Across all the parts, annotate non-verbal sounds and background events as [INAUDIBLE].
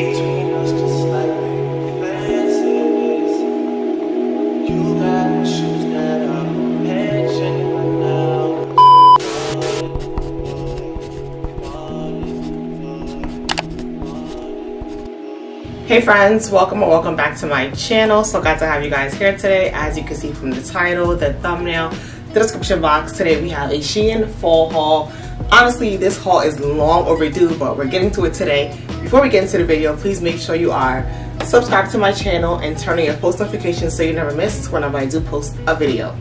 Hey friends, welcome or welcome back to my channel. So glad to have you guys here today. As you can see from the title, the thumbnail, the description box, today we have a Shein fall haul. Honestly, this haul is long overdue, but we're getting to it today. Before we get into the video, please make sure you are subscribed to my channel and turn on your post notifications so you never miss whenever I do post a video.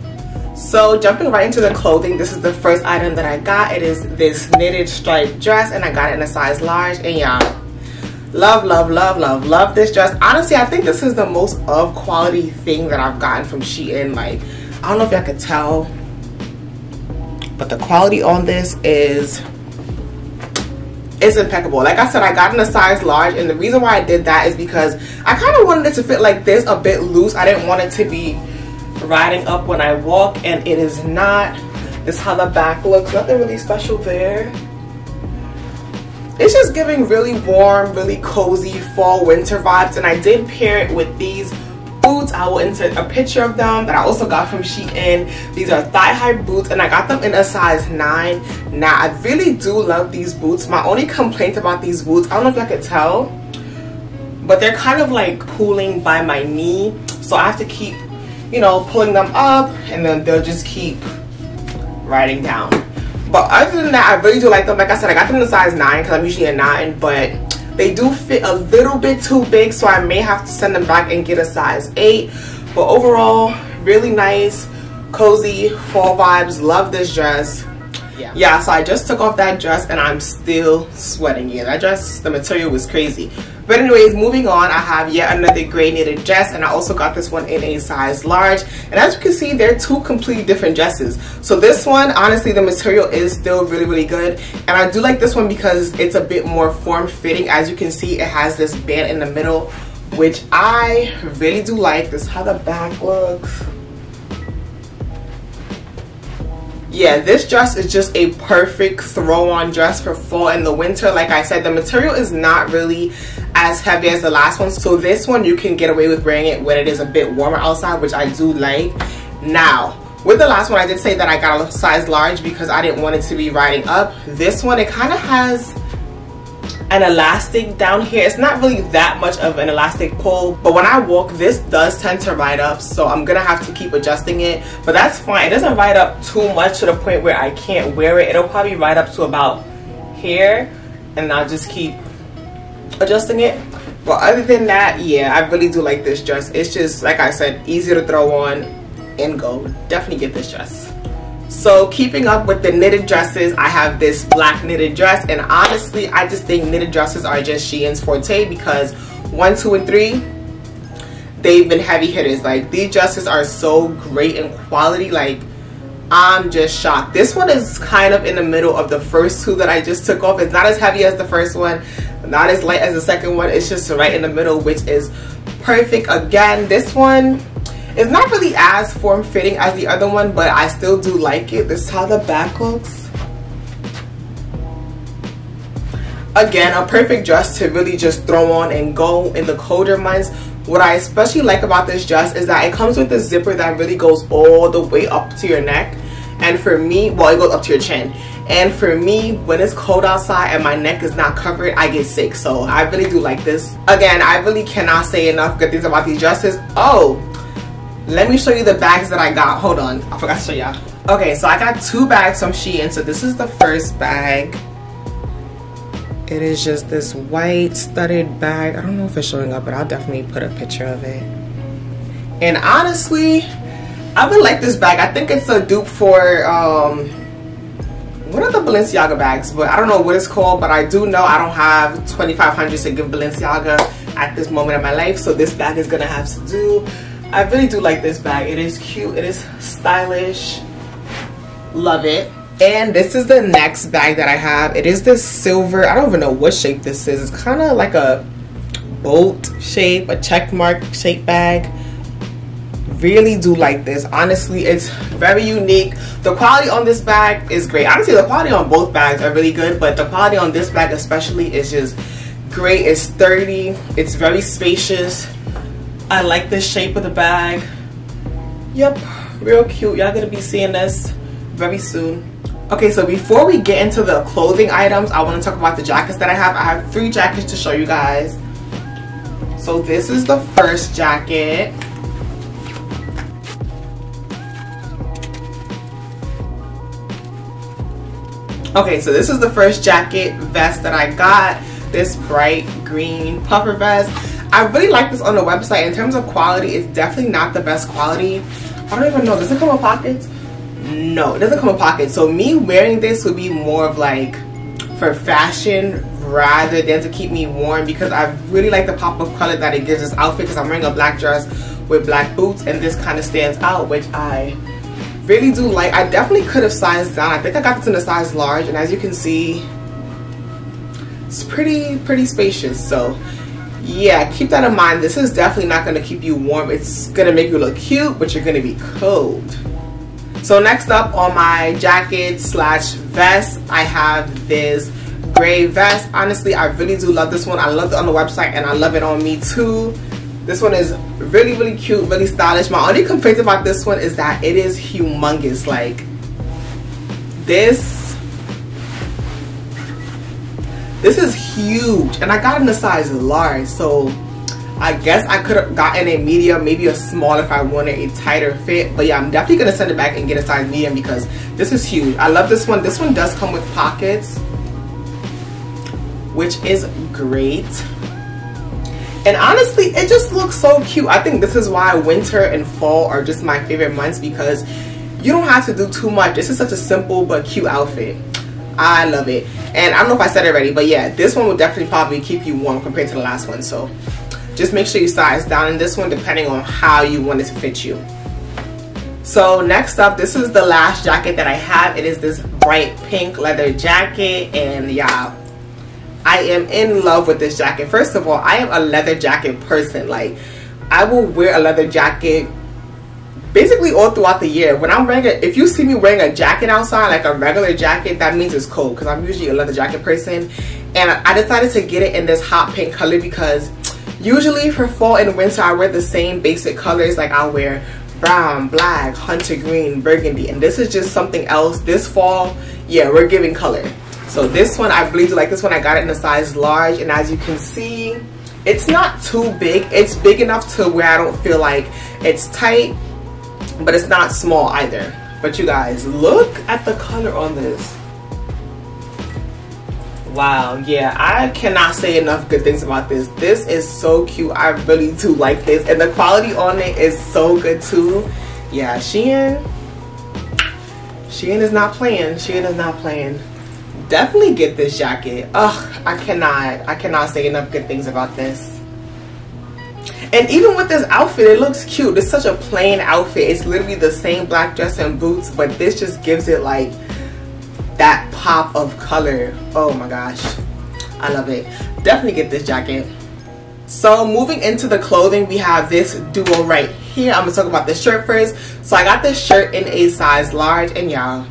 So jumping right into the clothing, this is the first item that I got. It is this knitted striped dress and I got it in a size large and y'all, love love love love love this dress honestly i think this is the most of quality thing that i've gotten from shein like i don't know if y'all could tell but the quality on this is it's impeccable. Like i said i got in a size large and the reason why i did that is because i kind of wanted it to fit like this a bit loose. I didn't want it to be riding up when i walk and it is not. This is how the back looks. Nothing really special there. It's just giving really warm, really cozy fall winter vibes. And I did pair it with these boots. I will insert a picture of them that I also got from Shein. These are thigh-high boots and I got them in a size 9. Now, I really do love these boots. My only complaint about these boots, I don't know if y'all could tell, but they're kind of like pulling by my knee. So I have to keep, you know, pulling them up and then they'll just keep riding down. But other than that, I really do like them. Like I said, I got them in a size 9 because I'm usually a 9, but they do fit a little bit too big, so I may have to send them back and get a size 8. But overall, really nice, cozy, fall vibes. Love this dress. Yeah. yeah, so I just took off that dress and I'm still sweating. Yeah, that dress, the material was crazy. But anyways, moving on, I have yet another gray knitted dress and I also got this one in a size large. And as you can see, they're two completely different dresses. So this one, honestly, the material is still really, really good. And I do like this one because it's a bit more form-fitting. As you can see, it has this band in the middle, which I really do like. This is how the back looks. yeah this dress is just a perfect throw on dress for fall and the winter like i said the material is not really as heavy as the last one. So this one you can get away with wearing it when it is a bit warmer outside which i do like. Now with the last one i did say that i got a size large because i didn't want it to be riding up. This one it kind of has an elastic down here. It's not really that much of an elastic pull but when I walk this does tend to ride up so I'm gonna have to keep adjusting it. But that's fine. It doesn't ride up too much to the point where I can't wear it. It'll probably ride up to about here and I'll just keep adjusting it. But other than that yeah I really do like this dress. It's just like I said easy to throw on and go. Definitely get this dress. So keeping up with the knitted dresses, I have this black knitted dress. And honestly, I just think knitted dresses are just Shein's forte because one, two, and three, they've been heavy hitters. Like these dresses are so great in quality. Like I'm just shocked. This one is kind of in the middle of the first two that I just took off. It's not as heavy as the first one, not as light as the second one. It's just right in the middle, which is perfect. Again, this one, is not really as form-fitting as the other one, but I still do like it. This is how the back looks. Again, a perfect dress to really just throw on and go in the colder months. What I especially like about this dress is that it comes with a zipper that really goes all the way up to your neck. And for me, well, it goes up to your chin. And for me, when it's cold outside and my neck is not covered, I get sick. So I really do like this. Again, I really cannot say enough good things about these dresses. Oh, let me show you the bags that I got. Hold on, I forgot to show y'all. Okay, so I got two bags from Shein. So this is the first bag. It is just this white studded bag. I don't know if it's showing up, but I'll definitely put a picture of it. And honestly, I would like this bag. I think it's a dupe for, um, one of the Balenciaga bags, but I don't know what it's called, but I do know I don't have 2500 to give Balenciaga at this moment in my life, so this bag is gonna have to do. I really do like this bag. It is cute. It is stylish. Love it. And this is the next bag that I have. It is this silver. I don't even know what shape this is. It's kind of like a bolt shape, a check mark shape bag. Really do like this. Honestly, it's very unique. The quality on this bag is great. Honestly, the quality on both bags are really good, but the quality on this bag especially is just great. It's sturdy. It's very spacious. I like the shape of the bag. Yep, real cute. Y'all gonna be seeing this very soon. Okay, so before we get into the clothing items, I want to talk about the jackets that I have. I have three jackets to show you guys. So this is the first jacket. Okay, so this is the first jacket vest that I got. This bright green puffer vest. I really like this on the website. In terms of quality, it's definitely not the best quality. I don't even know. Does it come with pockets? No, it doesn't come with pockets. So me wearing this would be more of like for fashion rather than to keep me warm because I really like the pop of color that it gives this outfit because I'm wearing a black dress with black boots and this kind of stands out which I really do like. I definitely could have sized down. I think I got this in a size large and as you can see it's pretty pretty spacious so yeah keep that in mind this is definitely not going to keep you warm it's going to make you look cute but you're going to be cold so next up on my jacket slash vest I have this gray vest. Honestly I really do love this one. I love it on the website and I love it on me too. This one is really really cute really stylish. My only complaint about this one is that it is humongous. Like this this is huge. And I got in a size large so I guess I could have gotten a medium maybe a small if I wanted a tighter fit but yeah I'm definitely gonna send it back and get a size medium because this is huge. I love this one. This one does come with pockets which is great. And honestly it just looks so cute. I think this is why winter and fall are just my favorite months because you don't have to do too much. This is such a simple but cute outfit. I love it. And I don't know if I said it already, but yeah, this one will definitely probably keep you warm compared to the last one. So just make sure you size down in this one depending on how you want it to fit you. So next up, this is the last jacket that I have. It is this bright pink leather jacket and y'all, I am in love with this jacket. First of all, I am a leather jacket person. Like I will wear a leather jacket basically all throughout the year. When I'm wearing it, if you see me wearing a jacket outside, like a regular jacket, that means it's cold because I'm usually a leather jacket person. And I decided to get it in this hot pink color because usually for fall and winter, I wear the same basic colors. Like I'll wear brown, black, hunter green, burgundy. And this is just something else. This fall, yeah, we're giving color. So this one, I believe like this one. I got it in a size large. And as you can see, it's not too big. It's big enough to where I don't feel like it's tight but it's not small either. But you guys, look at the color on this. Wow, yeah, I cannot say enough good things about this. This is so cute. I really do like this. And the quality on it is so good too. Yeah, Shein, Shein is not playing. Shein is not playing. Definitely get this jacket. Ugh, I cannot, I cannot say enough good things about this. And even with this outfit, it looks cute. It's such a plain outfit. It's literally the same black dress and boots, but this just gives it like that pop of color. Oh my gosh. I love it. Definitely get this jacket. So moving into the clothing, we have this duo right here. I'm gonna talk about this shirt first. So I got this shirt in a size large and y'all,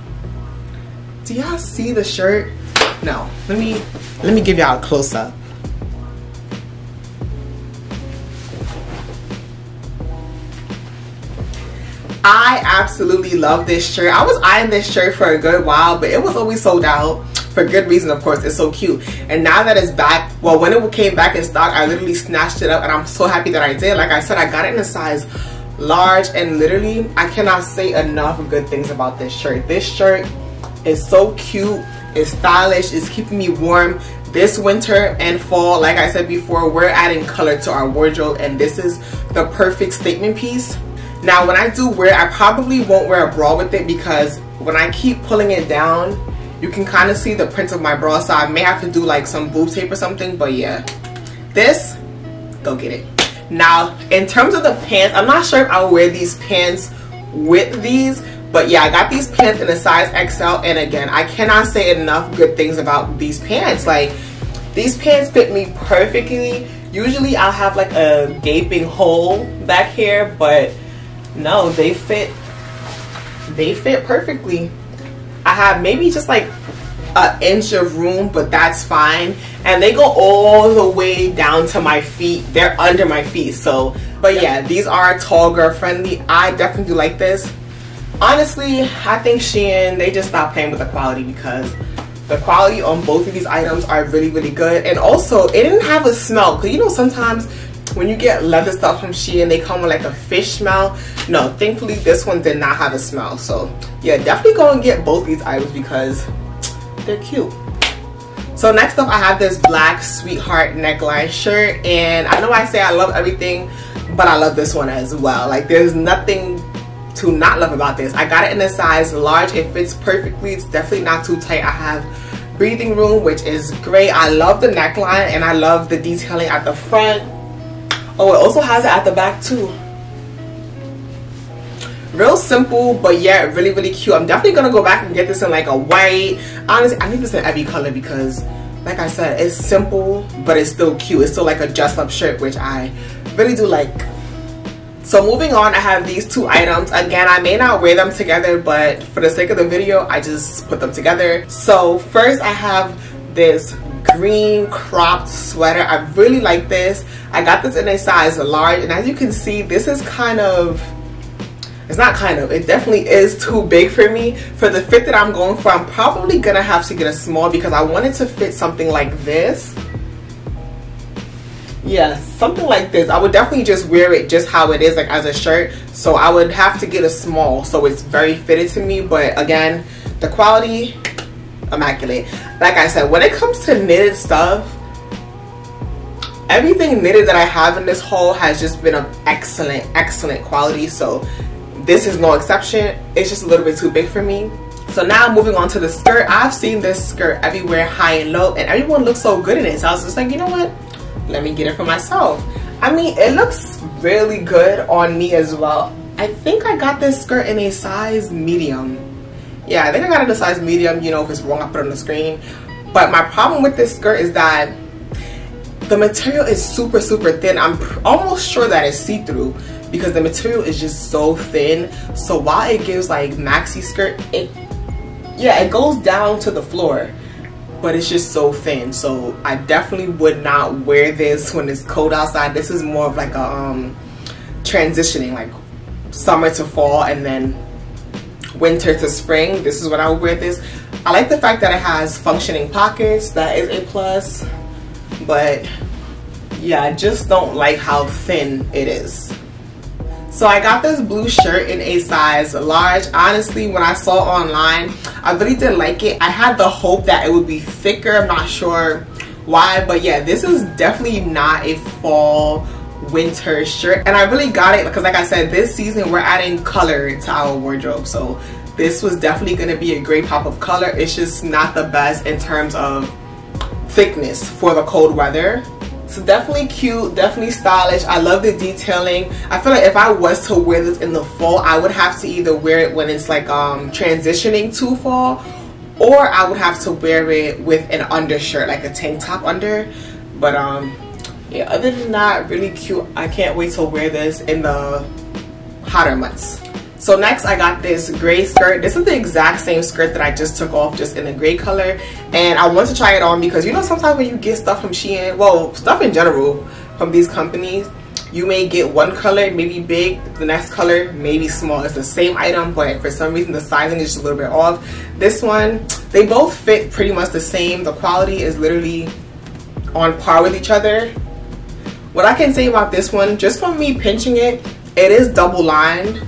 do y'all see the shirt? No, let me, let me give y'all a close up. I absolutely love this shirt. I was eyeing this shirt for a good while, but it was always sold out for good reason, of course. It's so cute. And now that it's back, well, when it came back in stock, I literally snatched it up and I'm so happy that I did. Like I said, I got it in a size large and literally, I cannot say enough good things about this shirt. This shirt is so cute. It's stylish. It's keeping me warm this winter and fall like i said before we're adding color to our wardrobe and this is the perfect statement piece now when I do wear I probably won't wear a bra with it because when I keep pulling it down, you can kind of see the print of my bra. So I may have to do like some boob tape or something. But yeah, this, go get it. Now, in terms of the pants, I'm not sure if I'll wear these pants with these. But yeah, I got these pants in a size XL. And again, I cannot say enough good things about these pants. Like, these pants fit me perfectly. Usually I'll have like a gaping hole back here. But no, they fit they fit perfectly. I have maybe just like an inch of room but that's fine. And they go all the way down to my feet. They're under my feet so but yeah these are tall girl friendly. I definitely do like this. Honestly i think shein they just stopped playing with the quality because the quality on both of these items are really really good. And also it didn't have a smell because you know sometimes when you get leather stuff from Shein, they come with like a fish smell. No, thankfully this one did not have a smell. So yeah, definitely go and get both these items because they're cute. So next up I have this black sweetheart neckline shirt and I know I say I love everything but I love this one as well. Like there's nothing to not love about this. I got it in a size large. It fits perfectly. It's definitely not too tight. I have breathing room which is great. I love the neckline and I love the detailing at the front. Oh, it also has it at the back too. Real simple but yet really really cute. I'm definitely gonna go back and get this in like a white. Honestly i need this in every color because like i said it's simple but it's still cute. It's still like a dress up shirt which i really do like. So moving on i have these two items. Again i may not wear them together but for the sake of the video i just put them together. So first i have this green cropped sweater. I really like this. I got this in a size large and as you can see this is kind of it's not kind of it definitely is too big for me. For the fit that i'm going for i'm probably gonna have to get a small because i wanted to fit something like this. Yeah something like this. I would definitely just wear it just how it is like as a shirt. So i would have to get a small so it's very fitted to me. But again the quality immaculate. Like i said when it comes to knitted stuff everything knitted that i have in this haul has just been of excellent excellent quality. So this is no exception. It's just a little bit too big for me. So now moving on to the skirt. I've seen this skirt everywhere high and low and everyone looks so good in it. So i was just like you know what? Let me get it for myself. I mean it looks really good on me as well. I think i got this skirt in a size medium yeah i think i got it a size medium you know if it's wrong i put it on the screen. But my problem with this skirt is that the material is super super thin. I'm almost sure that it's see-through because the material is just so thin. So while it gives like maxi skirt it yeah it goes down to the floor but it's just so thin. So I definitely would not wear this when it's cold outside. This is more of like a um transitioning like summer to fall and then winter to spring this is when I would wear this I like the fact that it has functioning pockets that is a plus but yeah I just don't like how thin it is so I got this blue shirt in a size large. Honestly, when I saw online, I really didn't like it. I had the hope that it would be thicker. I'm not sure why, but yeah, this is definitely not a fall winter shirt. And I really got it because like I said, this season we're adding color to our wardrobe. So this was definitely going to be a great pop of color. It's just not the best in terms of thickness for the cold weather so definitely cute definitely stylish i love the detailing i feel like if i was to wear this in the fall i would have to either wear it when it's like um transitioning to fall or i would have to wear it with an undershirt like a tank top under but um yeah other than that really cute i can't wait to wear this in the hotter months so next I got this gray skirt. This is the exact same skirt that I just took off just in a gray color. And I want to try it on because you know sometimes when you get stuff from Shein, well stuff in general from these companies, you may get one color maybe big, the next color maybe small. It's the same item but for some reason the sizing is just a little bit off. This one, they both fit pretty much the same. The quality is literally on par with each other. What I can say about this one, just from me pinching it, it is double lined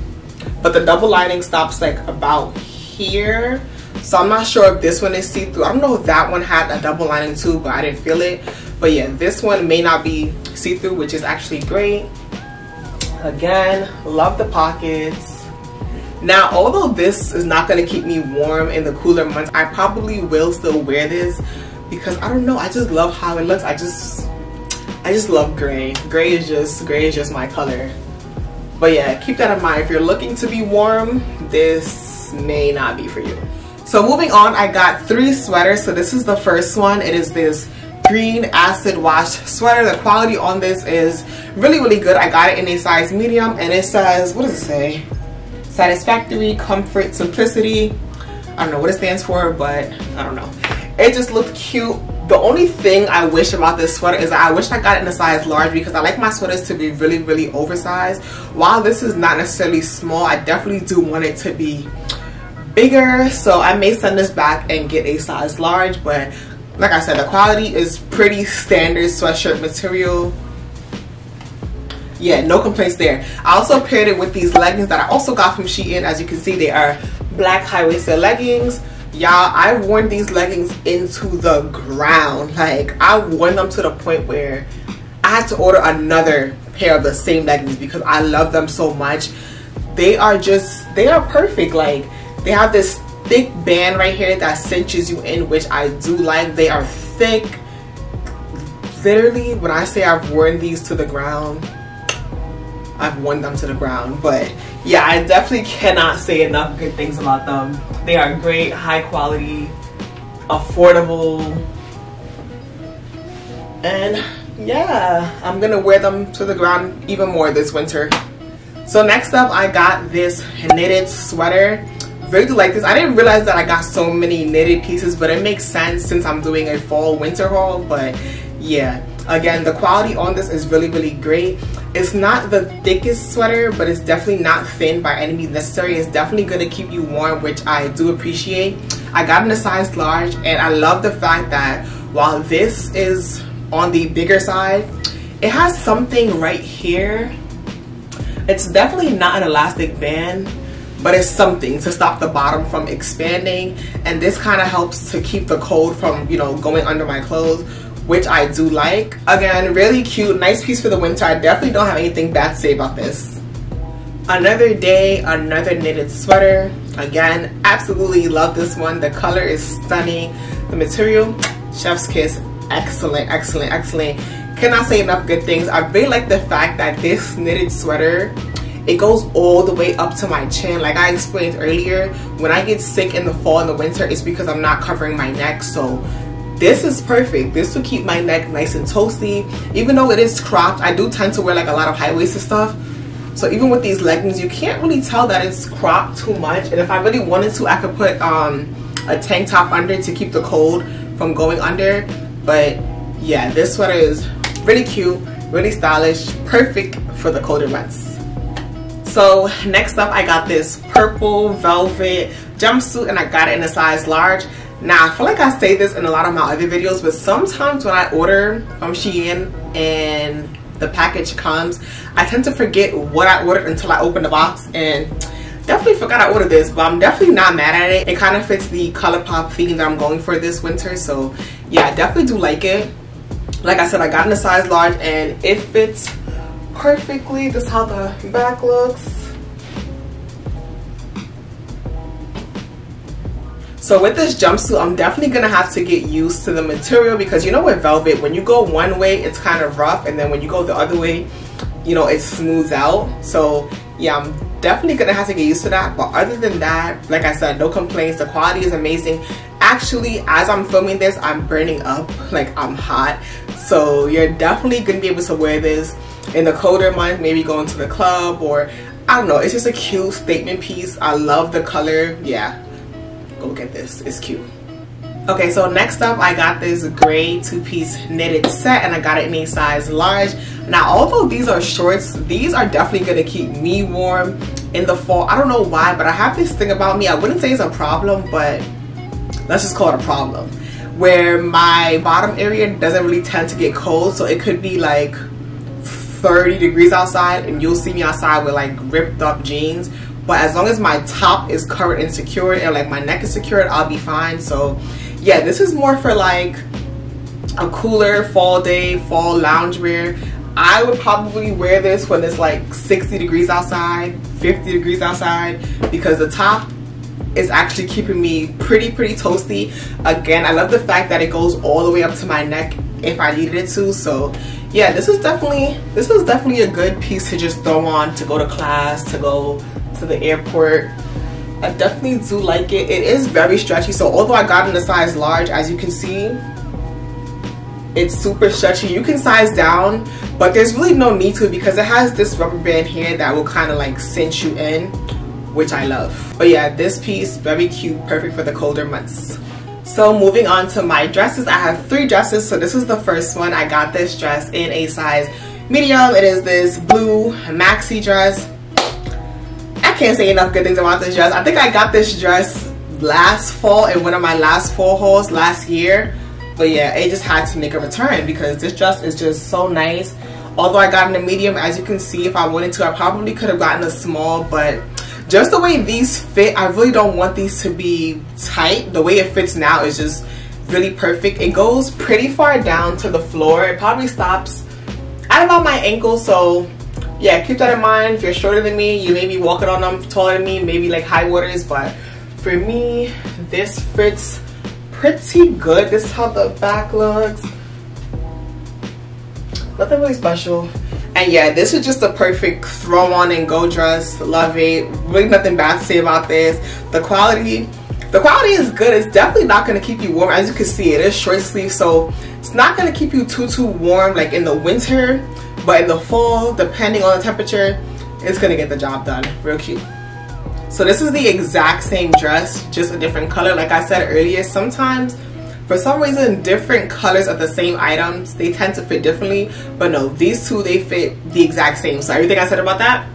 but the double lining stops like about here. So I'm not sure if this one is see-through. I don't know if that one had a double lining too but I didn't feel it. But yeah this one may not be see-through which is actually great. Again love the pockets. Now although this is not going to keep me warm in the cooler months I probably will still wear this because I don't know. I just love how it looks. I just I just love gray gray is just gray is just my color but yeah, keep that in mind. If you're looking to be warm, this may not be for you. So moving on, I got three sweaters. So this is the first one. It is this green acid wash sweater. The quality on this is really, really good. I got it in a size medium and it says, what does it say? Satisfactory, comfort, simplicity. I don't know what it stands for, but I don't know. it just looked cute the only thing I wish about this sweater is I wish I got it in a size large because I like my sweaters to be really really oversized. While this is not necessarily small I definitely do want it to be bigger. So I may send this back and get a size large but like I said the quality is pretty standard sweatshirt material. Yeah no complaints there. I also paired it with these leggings that I also got from Shein. As you can see they are black high-waisted leggings y'all I've worn these leggings into the ground. Like I've worn them to the point where I had to order another pair of the same leggings because I love them so much. They are just they are perfect. Like they have this thick band right here that cinches you in which I do like. They are thick. Literally when I say I've worn these to the ground I've worn them to the ground but yeah I definitely cannot say enough good things about them. They are great high quality affordable. And yeah I'm gonna wear them to the ground even more this winter. So next up I got this knitted sweater. Really like this I didn't realize that I got so many knitted pieces but it makes sense since I'm doing a fall winter haul but yeah again the quality on this is really really great. It's not the thickest sweater but it's definitely not thin by any means necessary. It's definitely going to keep you warm which i do appreciate. I got in a size large and i love the fact that while this is on the bigger side it has something right here. It's definitely not an elastic band but it's something to stop the bottom from expanding. And this kind of helps to keep the cold from you know going under my clothes which I do like. Again, really cute, nice piece for the winter. I definitely don't have anything bad to say about this. Another day, another knitted sweater. Again, absolutely love this one. The color is stunning. The material, chef's kiss, excellent, excellent, excellent. Cannot say enough good things. I really like the fact that this knitted sweater it goes all the way up to my chin like I explained earlier when I get sick in the fall and the winter it's because I'm not covering my neck so this is perfect. This will keep my neck nice and toasty. Even though it is cropped i do tend to wear like a lot of high-waisted stuff. So even with these leggings you can't really tell that it's cropped too much. And if i really wanted to i could put um, a tank top under to keep the cold from going under. But yeah this sweater is really cute really stylish perfect for the colder months. So next up i got this purple velvet jumpsuit and i got it in a size large now, I feel like I say this in a lot of my other videos, but sometimes when I order from Shein and the package comes, I tend to forget what I ordered until I open the box and definitely forgot I ordered this, but I'm definitely not mad at it. It kind of fits the ColourPop theme that I'm going for this winter, so yeah, I definitely do like it. Like I said, I got in a size large and it fits perfectly. This is how the back looks So with this jumpsuit, I'm definitely gonna have to get used to the material because you know with velvet, when you go one way, it's kind of rough. And then when you go the other way, you know, it smooths out. So yeah, I'm definitely gonna have to get used to that. But other than that, like I said, no complaints. The quality is amazing. Actually, as I'm filming this, I'm burning up, [LAUGHS] like I'm hot. So you're definitely gonna be able to wear this in the colder months, maybe going to the club or I don't know. It's just a cute statement piece. I love the color. Yeah, go get this it's cute. Okay so next up i got this gray two-piece knitted set and i got it in a size large. Now although these are shorts these are definitely going to keep me warm in the fall. I don't know why but i have this thing about me i wouldn't say it's a problem but let's just call it a problem where my bottom area doesn't really tend to get cold so it could be like 30 degrees outside and you'll see me outside with like ripped up jeans but as long as my top is covered and secured and like my neck is secured I'll be fine. So yeah this is more for like a cooler fall day fall loungewear. I would probably wear this when it's like 60 degrees outside 50 degrees outside because the top is actually keeping me pretty pretty toasty. Again I love the fact that it goes all the way up to my neck if I needed it to. So yeah this is definitely this is definitely a good piece to just throw on to go to class to go to the airport. I definitely do like it. It is very stretchy. So although I got in a size large, as you can see, it's super stretchy. You can size down, but there's really no need to because it has this rubber band here that will kind of like cinch you in, which I love. But yeah, this piece, very cute, perfect for the colder months. So moving on to my dresses, I have three dresses. So this is the first one. I got this dress in a size medium. It is this blue maxi dress. Can't say enough good things about this dress. I think I got this dress last fall in one of my last fall hauls last year. But yeah, it just had to make a return because this dress is just so nice. Although I got in a medium, as you can see, if I wanted to, I probably could have gotten a small, but just the way these fit I really don't want these to be tight the way it fits now is just really perfect it goes pretty far down to the floor it probably stops at about my ankle so yeah keep that in mind if you're shorter than me you may be walking on them taller than me maybe like high waters but for me this fits pretty good this is how the back looks nothing really special and yeah, this is just a perfect throw on and go dress. Love it. Really nothing bad to say about this. The quality, the quality is good. It's definitely not going to keep you warm. As you can see, it is short sleeve, so it's not going to keep you too, too warm like in the winter. But in the fall, depending on the temperature, it's to get the job done. Real cute. So this is the exact same dress, just a different color. Like I said earlier, sometimes for some reason, different colors of the same items, they tend to fit differently. But no, these two, they fit the exact same. So everything I said about that,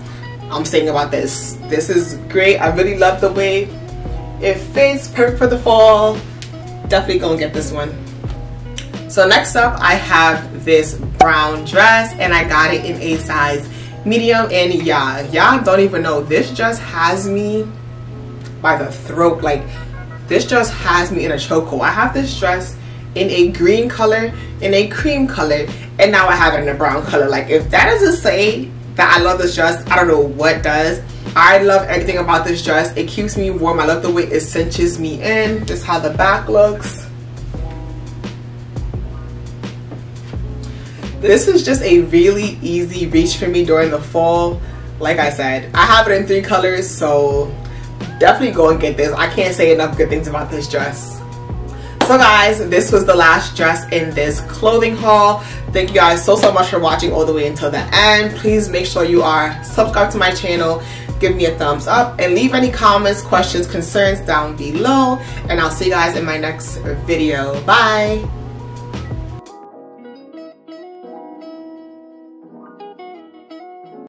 I'm saying about this. This is great. I really love the way it fits, perfect for the fall. Definitely gonna get this one. So next up, I have this brown dress and I got it in a size medium and yeah, y'all don't even know. This dress has me by the throat. Like this dress has me in a chokehold. I have this dress in a green color, in a cream color, and now I have it in a brown color. Like if that doesn't say that I love this dress, I don't know what does. I love everything about this dress. It keeps me warm. I love the way it cinches me in. This is how the back looks. This is just a really easy reach for me during the fall. Like I said, I have it in three colors, so definitely go and get this. I can't say enough good things about this dress. So guys, this was the last dress in this clothing haul. Thank you guys so, so much for watching all the way until the end. Please make sure you are subscribed to my channel, give me a thumbs up, and leave any comments, questions, concerns down below. And I'll see you guys in my next video. Bye!